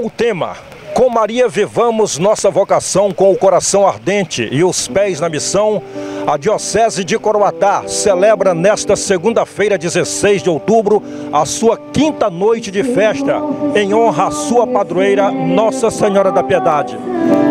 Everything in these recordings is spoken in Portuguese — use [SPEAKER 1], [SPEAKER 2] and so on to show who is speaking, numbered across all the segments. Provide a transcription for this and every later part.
[SPEAKER 1] Com o tema com Maria vivamos nossa vocação com o coração ardente e os pés na missão. A Diocese de Coroatá celebra nesta segunda-feira, 16 de outubro, a sua quinta noite de festa, em honra à sua padroeira, Nossa Senhora da Piedade.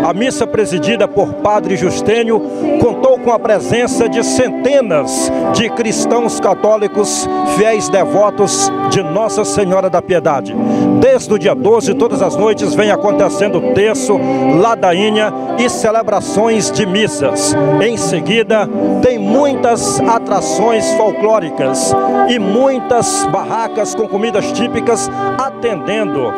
[SPEAKER 1] A missa presidida por Padre Justênio contou com a presença de centenas de cristãos católicos, fiéis devotos de Nossa Senhora da Piedade. Desde o dia 12, todas as noites vem acontecendo terço, ladainha e celebrações de missas. Em seguida, tem muitas atrações folclóricas e muitas barracas com comidas típicas atendendo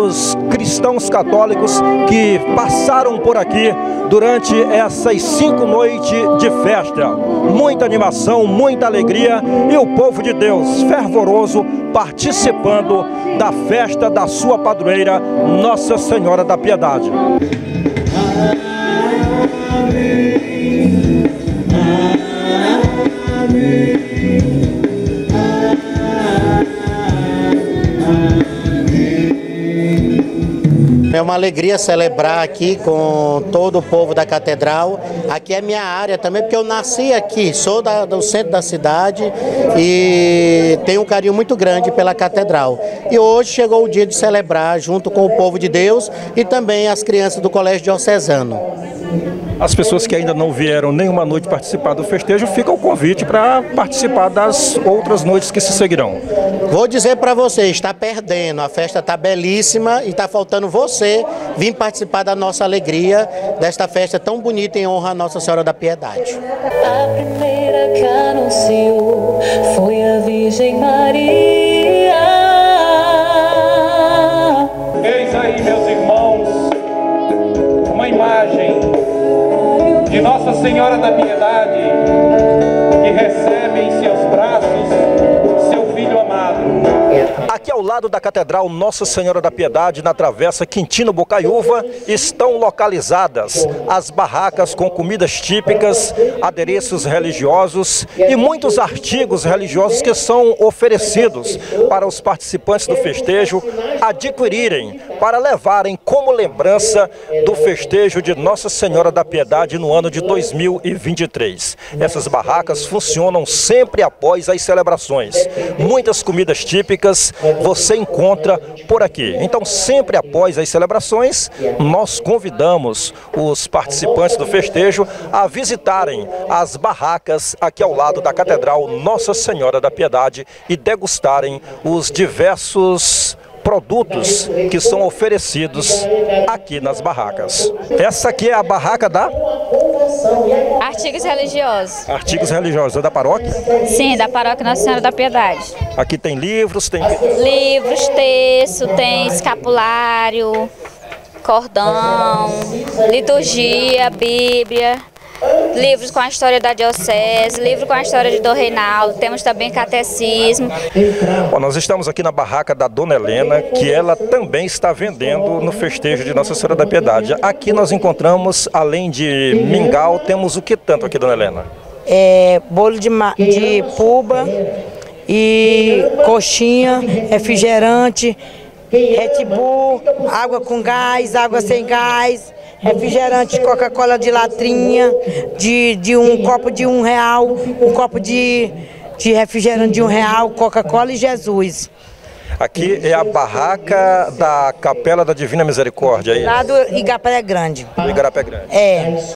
[SPEAKER 1] os cristãos católicos que passaram por aqui durante essas cinco noites de festa. Muita animação, muita alegria e o povo de Deus fervoroso participando da festa da sua padroeira, Nossa Senhora da Piedade.
[SPEAKER 2] É uma alegria celebrar aqui com todo o povo da catedral. Aqui é minha área também, porque eu nasci aqui, sou da, do centro da cidade e tenho um carinho muito grande pela catedral. E hoje chegou o dia de celebrar junto com o povo de Deus e também as crianças do Colégio Diocesano.
[SPEAKER 1] As pessoas que ainda não vieram nenhuma noite participar do festejo, fica o convite para participar das outras noites que se seguirão.
[SPEAKER 2] Vou dizer para você, está perdendo, a festa está belíssima e está faltando você vir participar da nossa alegria, desta festa tão bonita em honra a Nossa Senhora da Piedade.
[SPEAKER 3] A primeira que anunciou foi a Virgem Maria.
[SPEAKER 4] Eis aí, meus irmãos, uma imagem de Nossa Senhora da Piedade que recebe em seus braços seu filho amado.
[SPEAKER 1] Aqui ao lado da Catedral Nossa Senhora da Piedade, na Travessa Quintino Bocaiúva, estão localizadas as barracas com comidas típicas, adereços religiosos e muitos artigos religiosos que são oferecidos para os participantes do festejo adquirirem para levarem como lembrança do festejo de Nossa Senhora da Piedade no ano de 2023. Essas barracas funcionam sempre após as celebrações. Muitas comidas típicas você encontra por aqui. Então, sempre após as celebrações, nós convidamos os participantes do festejo a visitarem as barracas aqui ao lado da Catedral Nossa Senhora da Piedade e degustarem os diversos produtos que são oferecidos aqui nas barracas. Essa aqui é a barraca da
[SPEAKER 5] Artigos religiosos.
[SPEAKER 1] Artigos Religiosos, é da paróquia.
[SPEAKER 5] Sim, da Paróquia Nossa Senhora da Piedade.
[SPEAKER 1] Aqui tem livros, tem
[SPEAKER 5] Livros, texto, tem escapulário, cordão, liturgia, Bíblia, livros com a história da diocese, livro com a história de Dom Reinaldo, temos também catecismo.
[SPEAKER 1] Bom, nós estamos aqui na barraca da Dona Helena, que ela também está vendendo no festejo de Nossa Senhora da Piedade. Aqui nós encontramos, além de mingau, temos o que tanto aqui, Dona Helena?
[SPEAKER 6] é, bolo de, ma- de puba e coxinha, refrigerante, Red Bull, água com gás, água sem gás, refrigerante Coca-Cola de latrinha, de, de um copo de um real, um copo de, de refrigerante de um real, Coca-Cola e Jesus.
[SPEAKER 1] Aqui é a barraca da Capela da Divina Misericórdia, aí,
[SPEAKER 6] Lá do Igapé Grande.
[SPEAKER 1] em Igarapé Grande.
[SPEAKER 6] É.